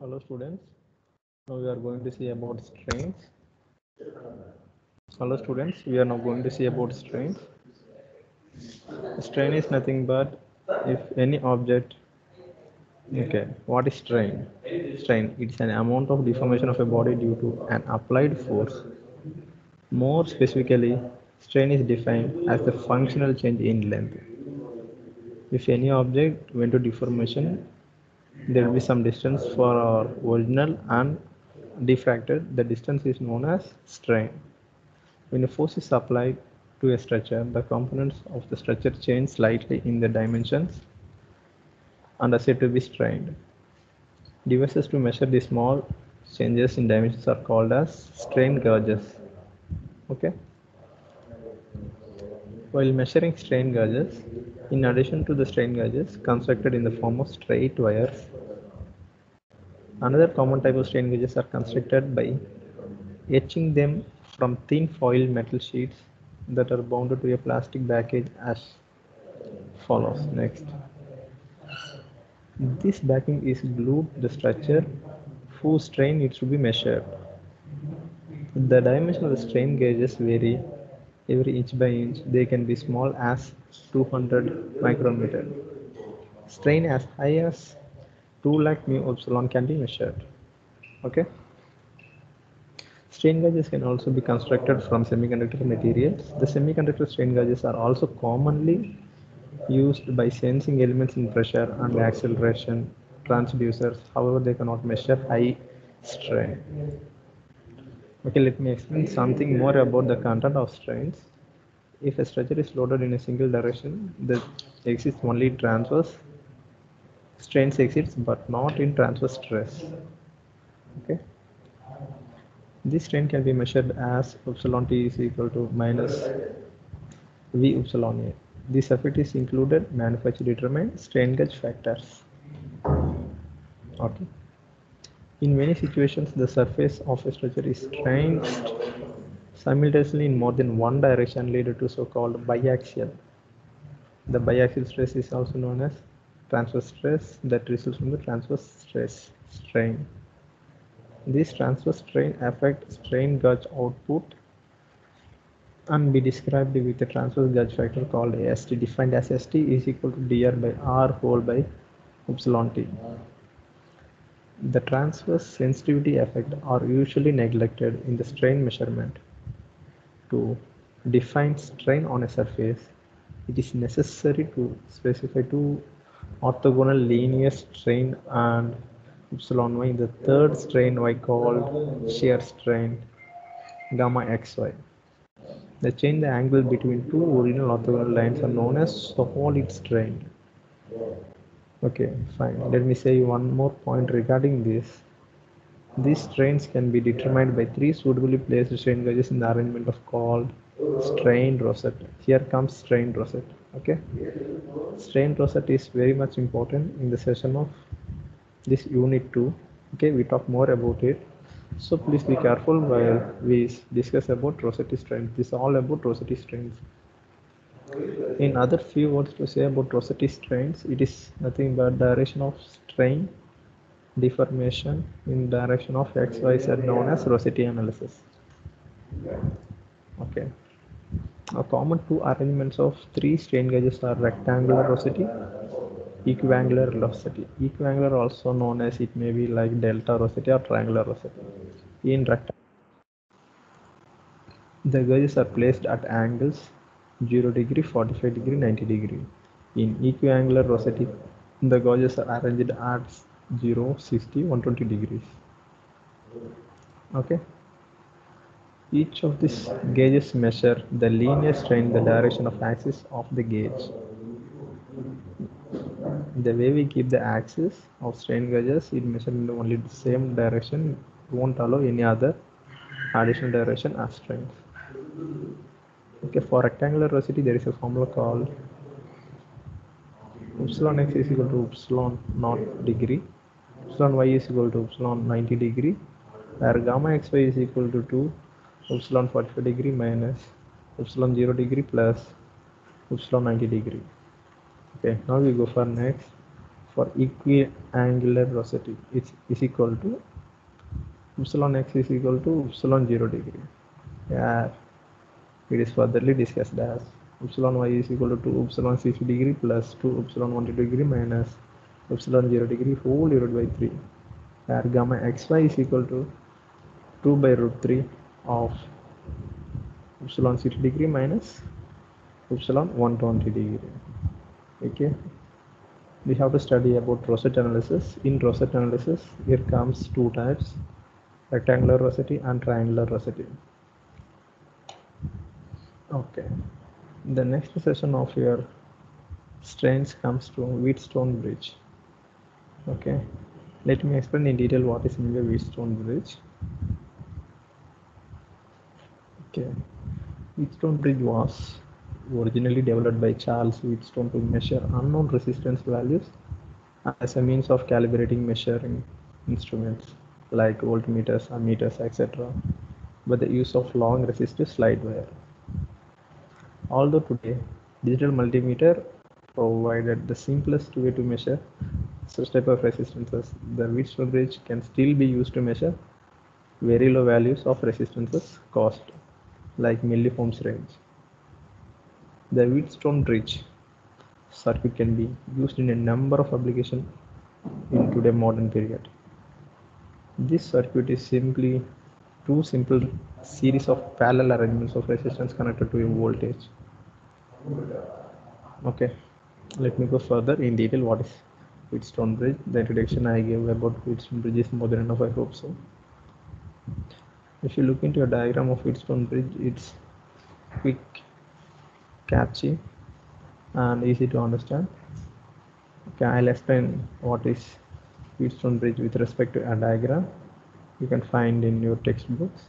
Hello students. Now we are going to see about strains. Hello students. We are now going to see about strains. Strain is nothing but if any object. Okay. What is strain? Strain. It's an amount of deformation of a body due to an applied force. More specifically, strain is defined as the fractional change in length. If any object went to deformation, there will be some distance for our original and diffracted. The distance is known as strain. When a force is applied to a structure, the components of the structure change slightly in the dimensions and are said to be strained. Devices to measure the small changes in dimensions are called as strain gauges. Okay. While measuring strain gauges, in addition to the strain gauges constructed in the form of straight wires, another common type of strain gauges are constructed by etching them from thin foil metal sheets that are bounded to a plastic package as follows. Next. This backing is glued to the structure whose strain needs to be measured. The dimension of the strain gauges vary every inch by inch. They can be small as 200 micrometer. Strain as high as 2 lakh mu epsilon can be measured. Okay. Strain gauges can also be constructed from semiconductor materials. The semiconductor strain gauges are also commonly used by sensing elements in pressure and acceleration transducers. However, they cannot measure high strain. Okay, let me explain something more about the content of strains. If a structure is loaded in a single direction, there exists only transverse strains exists but not in transverse stress. Okay. This strain can be measured as epsilon t is equal to minus v epsilon a. This effect is included manufacture determined strain gauge factors. Okay. In many situations, the surface of a structure is strained simultaneously in more than one direction leading to so-called biaxial. The biaxial stress is also known as transverse stress that results from the transverse stress strain. This transverse strain affect strain gauge output and be described with a transverse gauge factor called ST defined as ST is equal to dr by r whole by epsilon t. The transverse sensitivity effect are usually neglected in the strain measurement. To define strain on a surface, it is necessary to specify two orthogonal linear strain and epsilon y in the third strain y called shear strain gamma xy. The change the angle between two original orthogonal lines are known as solid strain. Okay, fine. Let me say one more point regarding this. These strains can be determined by three suitably placed strain gauges in the arrangement of called strain rosette. Here comes strain rosette. Okay, strain rosette is very much important in the session of this unit 2. Okay, we talk more about it. So please be careful while we discuss about rosette strains. This is all about rosette strains. In other few words to say about Rossetti strains, it is nothing but direction of strain deformation in direction of x, y, z known as Rossetti analysis. Okay. A common two arrangements of three strain gauges are rectangular Rossetti, equiangular Rossetti. Equiangular also known as it may be like delta Rossetti or triangular Rossetti. In rectangle, the gauges are placed at angles 0 degree, 45 degree, 90 degree. In equiangular rosette, the gauges are arranged at 0, 60, 120 degrees. Okay. Each of these gauges measure the linear strain in the direction of axis of the gauge. The way we keep the axis of strain gauges, it measures in only the same direction. It won't allow any other additional direction as strains. Okay, for rectangular Rossetti, there is a formula called epsilon x is equal to epsilon naught degree, epsilon y is equal to epsilon 90 degree, where gamma xy is equal to 2 epsilon 45 degree minus epsilon 0 degree plus epsilon 90 degree. Okay, now we go for next. for equiangular rosette it's is equal to epsilon x is equal to epsilon 0 degree yeah it is furtherly discussed as epsilon y is equal to 2 epsilon 60 degree plus 2 epsilon 1 degree minus epsilon 0 degree whole divided by 3 where gamma xy is equal to 2 by root 3 of epsilon 60 degree minus epsilon 120 degree. Okay. We have to study about rosette analysis. In rosette analysis here comes two types rectangular rosette and triangular rosette okay the next session of your strains comes to Wheatstone bridge okay let me explain in detail what is meant by Wheatstone bridge okay Wheatstone bridge was originally developed by Charles Wheatstone to measure unknown resistance values as a means of calibrating measuring instruments like voltmeters, ammeters, etc. by the use of long resistive slide wire. Although today digital multimeter provided the simplest way to measure such type of resistances, the Wheatstone bridge can still be used to measure very low values of resistances cost like milliohms range. The Wheatstone bridge circuit can be used in a number of applications in today's modern period. This circuit is simply two simple series of parallel arrangements of resistance connected to a voltage. Okay, let me go further in detail what is Wheatstone bridge. The introduction I gave about Wheatstone bridge is more than enough, I hope so. If you look into a diagram of Wheatstone bridge, it's quick, catchy, and easy to understand. Okay, I'll explain what is Wheatstone bridge with respect to a diagram you can find in your textbooks.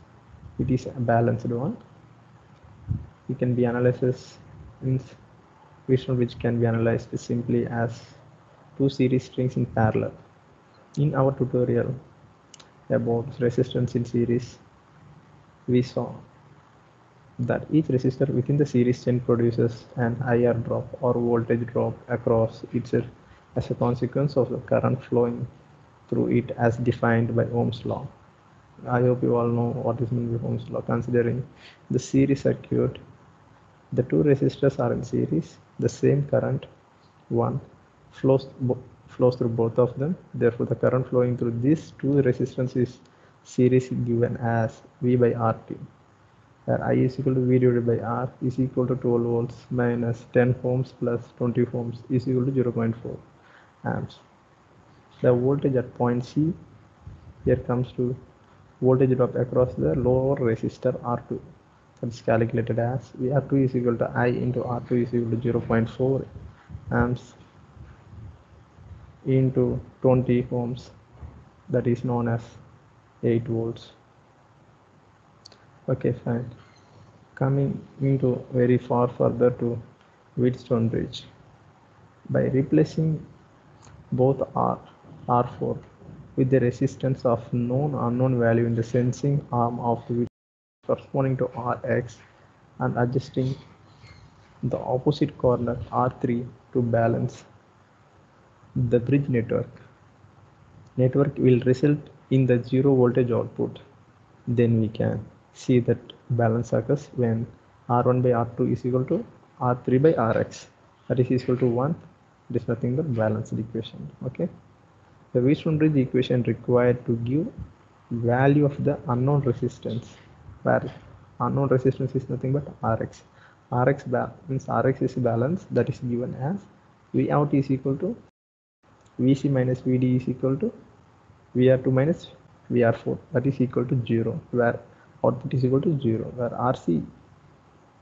It is a balanced one. It can be analyzed means Wheatstone which can be analyzed simply as two series strings in parallel. In our tutorial about resistance in series, we saw that each resistor within the series chain produces an IR drop or voltage drop across itself as a consequence of the current flowing through it as defined by Ohm's law. I hope you all know what is meant by Ohm's law considering the series circuit the two resistors are in series. The same current one flows flows through both of them. Therefore the current flowing through these two resistors is series given as V by RT where I is equal to V divided by R is equal to 12 volts minus 10 ohms plus 20 ohms is equal to 0.4 amps. The voltage at point C here comes to voltage drop across the lower resistor R2 that is calculated as VR2 is equal to I into R2 is equal to 0.4 amps into 20 ohms. That is known as 8 volts. Okay fine. Coming into very far further to Wheatstone bridge by replacing both R R4 with the resistance of known unknown value in the sensing arm of the corresponding to Rx and adjusting the opposite corner R3 to balance the bridge network. Network will result in the zero voltage output. Then we can see that balance occurs when R1 by R2 is equal to R3 by Rx. That is equal to 1. It is nothing but balanced equation. Okay. The Wheatstone bridge equation required to give value of the unknown resistance where unknown resistance is nothing but Rx. Rx means Rx is balance that is given as V out is equal to Vc minus Vd is equal to Vr2 minus Vr4 that is equal to 0 where output is equal to 0 where Rc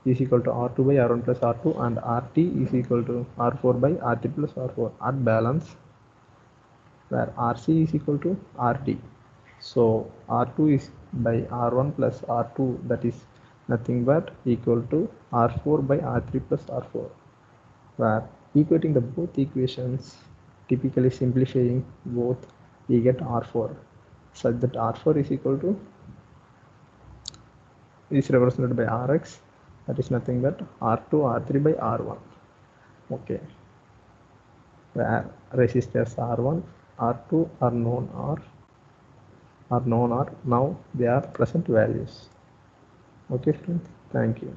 is equal to R2 by R1 plus R2 and RT is equal to R4 by R3 plus R4 at balance where RC is equal to RT. So R2 is by R1 plus R2 that is nothing but equal to R4 by R3 plus R4 where equating the both equations typically simplifying both we get R4 such that R4 is equal to is represented by Rx that is nothing but R2 R3 by R1 okay. Where resistors R1, R2 are known or are known or now they are present values. Okay friends, thank you.